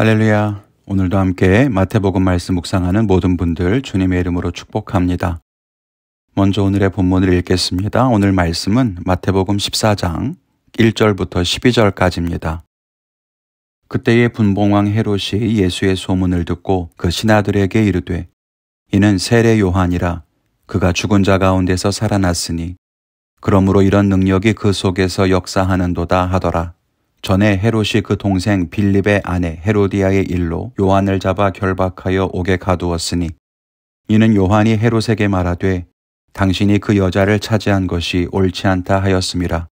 할렐루야. 오늘도 함께 마태복음 말씀 묵상하는 모든 분들 주님의 이름으로 축복합니다. 먼저 오늘의 본문을 읽겠습니다. 오늘 말씀은 마태복음 14장 1절부터 12절까지입니다. 그때의 분봉왕 헤롯이 예수의 소문을 듣고 그 신하들에게 이르되 이는 세례 요한이라 그가 죽은 자 가운데서 살아났으니 그러므로 이런 능력이 그 속에서 역사하는도다 하더라. 전에 헤롯이 그 동생 빌립의 아내 헤로디아의 일로 요한을 잡아 결박하여 옥에 가두었으니 이는 요한이 헤롯에게 말하되 당신이 그 여자를 차지한 것이 옳지 않다 하였음이라.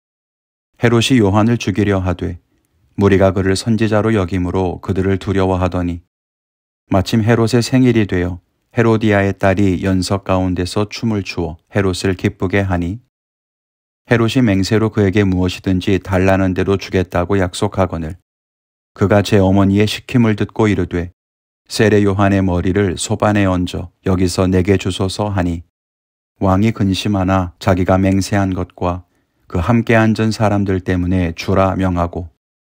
헤롯이 요한을 죽이려 하되 무리가 그를 선지자로 여김으로 그들을 두려워하더니 마침 헤롯의 생일이 되어 헤로디아의 딸이 연석 가운데서 춤을 추어 헤롯을 기쁘게 하니 헤롯이 맹세로 그에게 무엇이든지 달라는 대로 주겠다고 약속하거늘 그가 제 어머니의 시킴을 듣고 이르되 세례 요한의 머리를 소반에 얹어 여기서 내게 주소서 하니 왕이 근심하나 자기가 맹세한 것과 그 함께 앉은 사람들 때문에 주라 명하고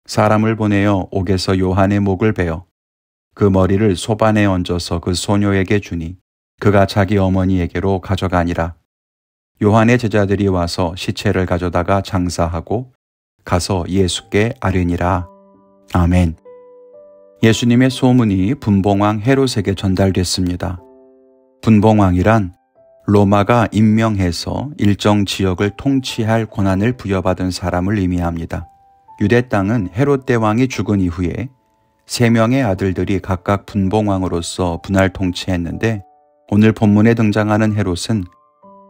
사람을 보내어 옥에서 요한의 목을 베어 그 머리를 소반에 얹어서 그 소녀에게 주니 그가 자기 어머니에게로 가져가니라. 요한의 제자들이 와서 시체를 가져다가 장사하고 가서 예수께 아뢰니라. 아멘. 예수님의 소문이 분봉왕 헤롯에게 전달됐습니다. 분봉왕이란 로마가 임명해서 일정 지역을 통치할 권한을 부여받은 사람을 의미합니다. 유대 땅은 헤롯 대왕이 죽은 이후에 세 명의 아들들이 각각 분봉왕으로서 분할 통치했는데 오늘 본문에 등장하는 헤롯은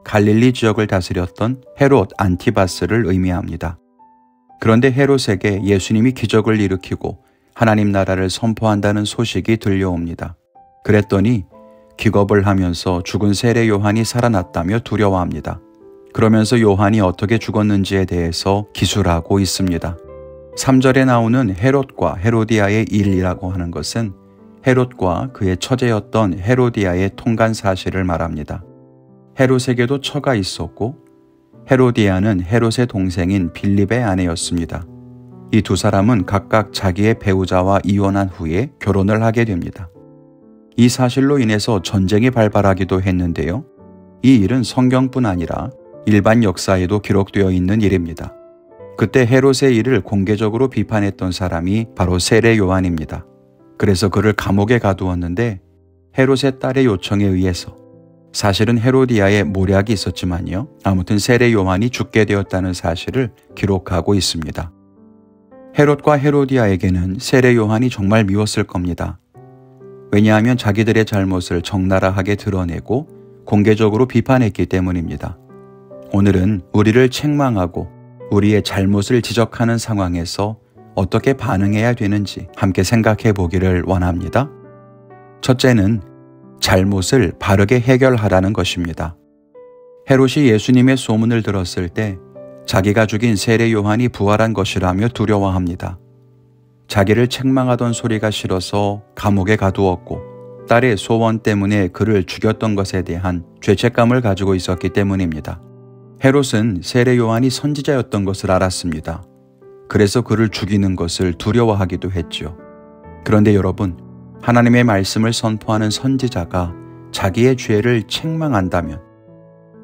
갈릴리 지역을 다스렸던 헤롯 안티바스를 의미합니다. 그런데 헤롯에게 예수님이 기적을 일으키고 하나님 나라를 선포한다는 소식이 들려옵니다. 그랬더니 기겁을 하면서 죽은 세례 요한이 살아났다며 두려워합니다. 그러면서 요한이 어떻게 죽었는지에 대해서 기술하고 있습니다. 3절에 나오는 헤롯과 헤로디아의 일이라고 하는 것은 헤롯과 그의 처제였던 헤로디아의 통간 사실을 말합니다. 헤롯에게도 처가 있었고 헤로디아는 헤롯의 동생인 빌립의 아내였습니다. 이 두 사람은 각각 자기의 배우자와 이혼한 후에 결혼을 하게 됩니다. 이 사실로 인해서 전쟁이 발발하기도 했는데요. 이 일은 성경뿐 아니라 일반 역사에도 기록되어 있는 일입니다. 그때 헤롯의 일을 공개적으로 비판했던 사람이 바로 세례 요한입니다. 그래서 그를 감옥에 가두었는데 헤롯의 딸의 요청에 의해서 사실은 헤로디아의 모략이 있었지만요. 아무튼 세례 요한이 죽게 되었다는 사실을 기록하고 있습니다. 헤롯과 헤로디아에게는 세례 요한이 정말 미웠을 겁니다. 왜냐하면 자기들의 잘못을 적나라하게 드러내고 공개적으로 비판했기 때문입니다. 오늘은 우리를 책망하고 우리의 잘못을 지적하는 상황에서 어떻게 반응해야 되는지 함께 생각해 보기를 원합니다. 첫째는 잘못을 바르게 해결하라는 것입니다. 헤롯이 예수님의 소문을 들었을 때 자기가 죽인 세례 요한이 부활한 것이라며 두려워합니다. 자기를 책망하던 소리가 싫어서 감옥에 가두었고 딸의 소원 때문에 그를 죽였던 것에 대한 죄책감을 가지고 있었기 때문입니다. 헤롯은 세례 요한이 선지자였던 것을 알았습니다. 그래서 그를 죽이는 것을 두려워하기도 했지요. 그런데 여러분, 하나님의 말씀을 선포하는 선지자가 자기의 죄를 책망한다면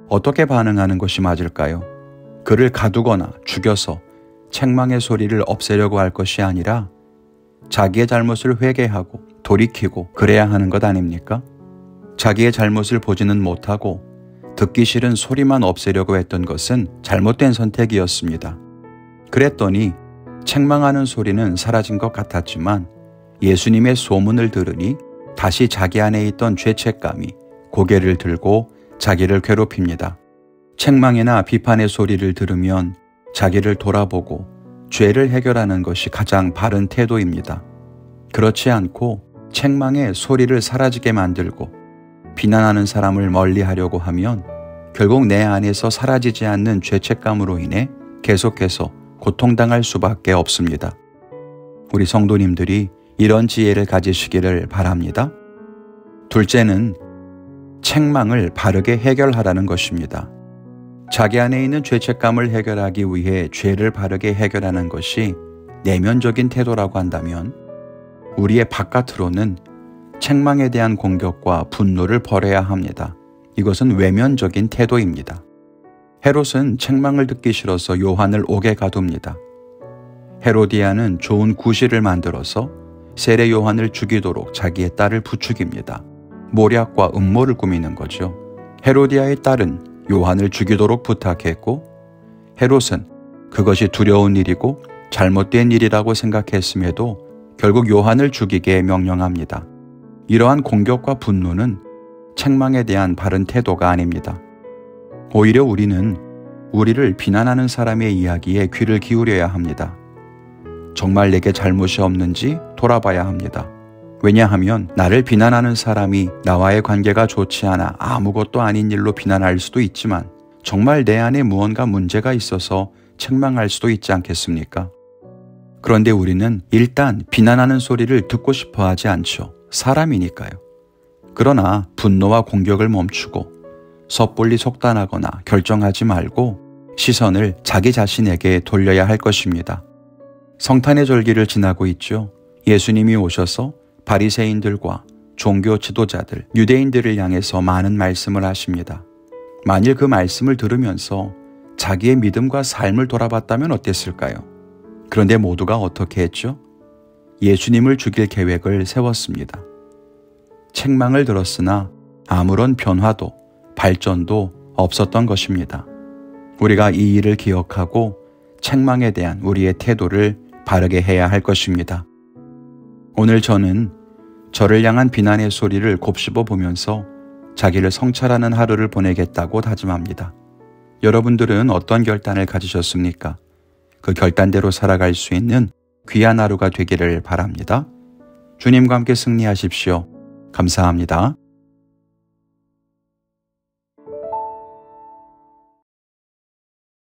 어떻게 반응하는 것이 맞을까요? 그를 가두거나 죽여서 책망의 소리를 없애려고 할 것이 아니라 자기의 잘못을 회개하고 돌이키고 그래야 하는 것 아닙니까? 자기의 잘못을 보지는 못하고 듣기 싫은 소리만 없애려고 했던 것은 잘못된 선택이었습니다. 그랬더니 책망하는 소리는 사라진 것 같았지만 예수님의 소문을 들으니 다시 자기 안에 있던 죄책감이 고개를 들고 자기를 괴롭힙니다. 책망이나 비판의 소리를 들으면 자기를 돌아보고 죄를 해결하는 것이 가장 바른 태도입니다. 그렇지 않고 책망의 소리를 사라지게 만들고 비난하는 사람을 멀리 하려고 하면 결국 내 안에서 사라지지 않는 죄책감으로 인해 계속해서 고통당할 수밖에 없습니다. 우리 성도님들이 이런 지혜를 가지시기를 바랍니다. 둘째는 책망을 바르게 해결하라는 것입니다. 자기 안에 있는 죄책감을 해결하기 위해 죄를 바르게 해결하는 것이 내면적인 태도라고 한다면 우리의 바깥으로는 책망에 대한 공격과 분노를 벌여야 합니다. 이것은 외면적인 태도입니다. 헤롯은 책망을 듣기 싫어서 요한을 옥에 가둡니다. 헤로디아는 좋은 구실을 만들어서 세례 요한을 죽이도록 자기의 딸을 부추깁니다. 모략과 음모를 꾸미는 거죠. 헤로디아의 딸은 요한을 죽이도록 부탁했고 헤롯은 그것이 두려운 일이고 잘못된 일이라고 생각했음에도 결국 요한을 죽이게 명령합니다. 이러한 공격과 분노는 책망에 대한 바른 태도가 아닙니다. 오히려 우리는 우리를 비난하는 사람의 이야기에 귀를 기울여야 합니다. 정말 내게 잘못이 없는지 돌아봐야 합니다. 왜냐하면 나를 비난하는 사람이 나와의 관계가 좋지 않아 아무것도 아닌 일로 비난할 수도 있지만 정말 내 안에 무언가 문제가 있어서 책망할 수도 있지 않겠습니까? 그런데 우리는 일단 비난하는 소리를 듣고 싶어 하지 않죠. 사람이니까요. 그러나 분노와 공격을 멈추고 섣불리 속단하거나 결정하지 말고 시선을 자기 자신에게 돌려야 할 것입니다. 성탄의 절기를 지나고 있죠. 예수님이 오셔서 바리새인들과 종교 지도자들, 유대인들을 향해서 많은 말씀을 하십니다. 만일 그 말씀을 들으면서 자기의 믿음과 삶을 돌아봤다면 어땠을까요? 그런데 모두가 어떻게 했죠? 예수님을 죽일 계획을 세웠습니다. 책망을 들었으나 아무런 변화도 발전도 없었던 것입니다. 우리가 이 일을 기억하고 책망에 대한 우리의 태도를 바르게 해야 할 것입니다. 오늘 저는 저를 향한 비난의 소리를 곱씹어 보면서 자기를 성찰하는 하루를 보내겠다고 다짐합니다. 여러분들은 어떤 결단을 가지셨습니까? 그 결단대로 살아갈 수 있는 귀한 하루가 되기를 바랍니다. 주님과 함께 승리하십시오. 감사합니다.